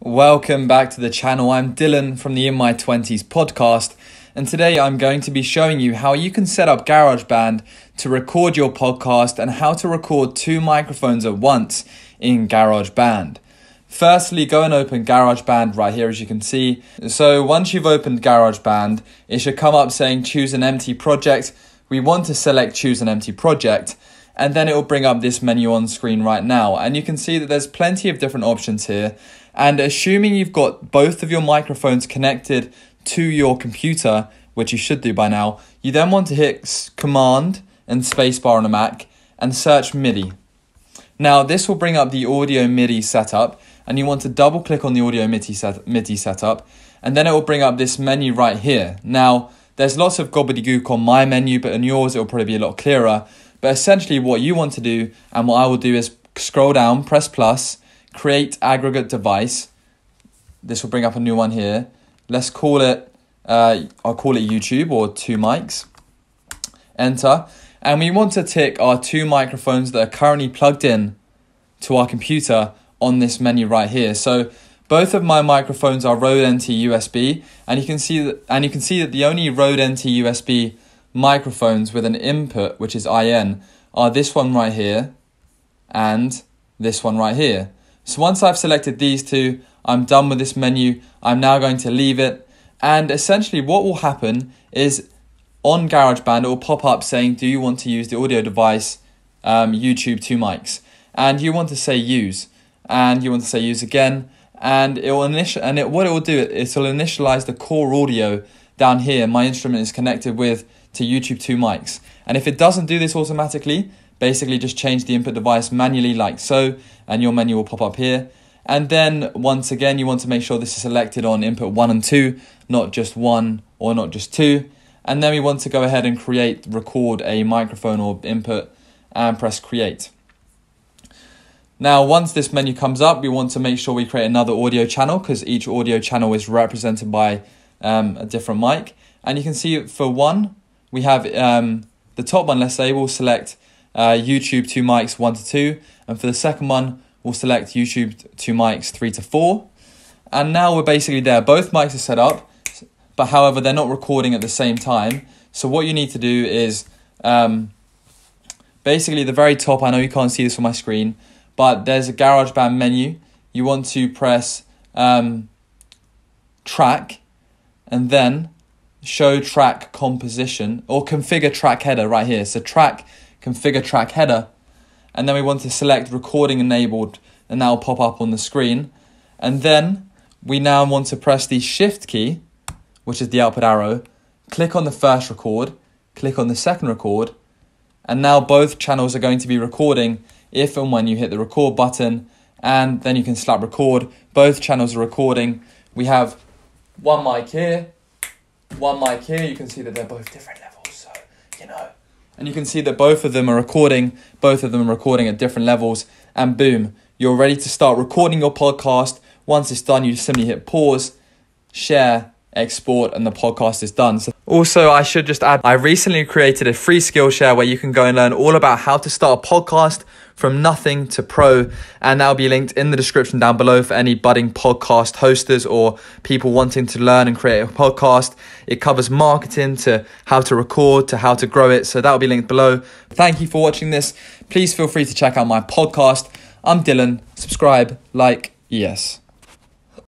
Welcome back to the channel. I'm Dylan from the In My 20s podcast, and today I'm going to be showing you how you can set up GarageBand to record your podcast and how to record two microphones at once in GarageBand. Firstly, go and open GarageBand right here as you can see. So once you've opened GarageBand, it should come up saying choose an empty project. We want to select choose an empty project and then it will bring up this menu on screen right now. And you can see that there's plenty of different options here and assuming you've got both of your microphones connected to your computer, which you should do by now, you then want to hit Command and Spacebar on a Mac and search MIDI. Now, this will bring up the audio MIDI setup, and you want to double click on the audio MIDI, set, MIDI setup, and then it will bring up this menu right here. Now, there's lots of gobbledygook on my menu, but on yours it will probably be a lot clearer. But essentially, what you want to do, and what I will do, is scroll down, press plus, create aggregate device. This will bring up a new one here. Let's call it, uh, I'll call it YouTube or two mics. Enter. And we want to tick our two microphones that are currently plugged in to our computer on this menu right here. So both of my microphones are Rode NT USB, and you can see that, and you can see that the only Rode NT USB microphones with an input, which is IN, are this one right here and this one right here. So once I've selected these two, I'm done with this menu. I'm now going to leave it. And essentially what will happen is on GarageBand, it will pop up saying, do you want to use the audio device um, YouTube 2 mics? And you want to say use. And you want to say use again. And it will initial and it, what it will do, is it will initialize the core audio down here. My instrument is connected with to YouTube 2 mics. And if it doesn't do this automatically, basically just change the input device manually like so and your menu will pop up here. And then once again you want to make sure this is selected on input 1 and 2 not just 1 or not just 2 and then we want to go ahead and create record a microphone or input and press create. Now once this menu comes up we want to make sure we create another audio channel because each audio channel is represented by um, a different mic. And you can see for one we have um, the top one let's say we'll select uh, YouTube two mics one to two, and for the second one, we'll select YouTube two mics three to four. And now we're basically there. Both mics are set up, but however, they're not recording at the same time. So what you need to do is um, basically the very top, I know you can't see this on my screen, but there's a GarageBand menu. You want to press um, track and then show track composition or configure track header right here. So track configure track header, and then we want to select recording enabled, and that will pop up on the screen. And then we now want to press the shift key, which is the output arrow, click on the first record, click on the second record, and now both channels are going to be recording if and when you hit the record button, and then you can slap record. Both channels are recording. We have one mic here, one mic here. You can see that they're both different levels, so you know and you can see that both of them are recording, both of them are recording at different levels, and boom, you're ready to start recording your podcast. Once it's done, you simply hit pause, share, export, and the podcast is done. So also, I should just add, I recently created a free Skillshare where you can go and learn all about how to start a podcast from nothing to pro. And that'll be linked in the description down below for any budding podcast hosters or people wanting to learn and create a podcast. It covers marketing to how to record to how to grow it. So that'll be linked below. Thank you for watching this. Please feel free to check out my podcast. I'm Dylan. Subscribe, like, yes.